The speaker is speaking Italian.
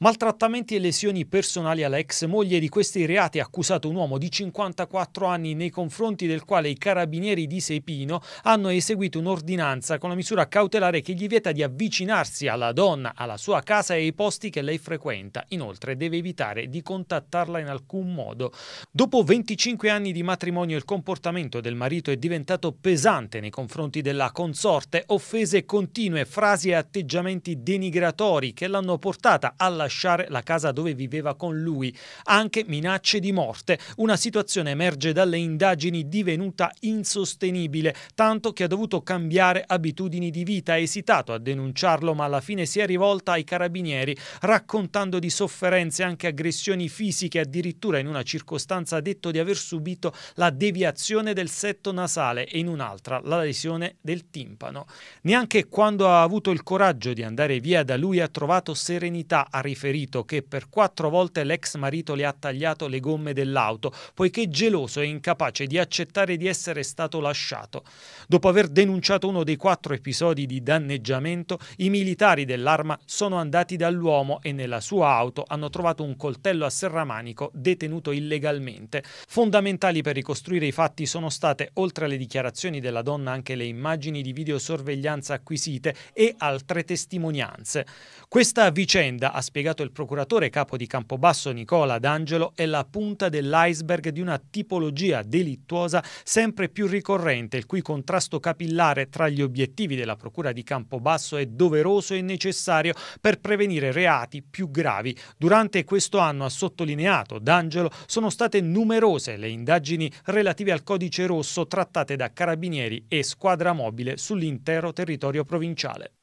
Maltrattamenti e lesioni personali alla ex moglie di questi reati ha accusato un uomo di 54 anni nei confronti del quale i carabinieri di Seipino hanno eseguito un'ordinanza con la misura cautelare che gli vieta di avvicinarsi alla donna, alla sua casa e ai posti che lei frequenta. Inoltre deve evitare di contattarla in alcun modo. Dopo 25 anni di matrimonio il comportamento del marito è diventato pesante nei confronti della consorte, offese continue, frasi e atteggiamenti denigratori che l'hanno portata alla lasciare la casa dove viveva con lui, anche minacce di morte. Una situazione emerge dalle indagini divenuta insostenibile, tanto che ha dovuto cambiare abitudini di vita. Ha esitato a denunciarlo, ma alla fine si è rivolta ai carabinieri, raccontando di sofferenze, anche aggressioni fisiche, addirittura in una circostanza ha detto di aver subito la deviazione del setto nasale e in un'altra la lesione del timpano. Neanche quando ha avuto il coraggio di andare via da lui ha trovato serenità a riferire riferito che per quattro volte l'ex marito le ha tagliato le gomme dell'auto, poiché geloso e incapace di accettare di essere stato lasciato. Dopo aver denunciato uno dei quattro episodi di danneggiamento, i militari dell'arma sono andati dall'uomo e nella sua auto hanno trovato un coltello a serramanico detenuto illegalmente. Fondamentali per ricostruire i fatti sono state, oltre alle dichiarazioni della donna, anche le immagini di videosorveglianza acquisite e altre testimonianze. Questa vicenda, ha spiegato spiegato il procuratore capo di Campobasso Nicola D'Angelo, è la punta dell'iceberg di una tipologia delittuosa sempre più ricorrente, il cui contrasto capillare tra gli obiettivi della Procura di Campobasso è doveroso e necessario per prevenire reati più gravi. Durante questo anno, ha sottolineato D'Angelo, sono state numerose le indagini relative al codice rosso trattate da carabinieri e squadra mobile sull'intero territorio provinciale.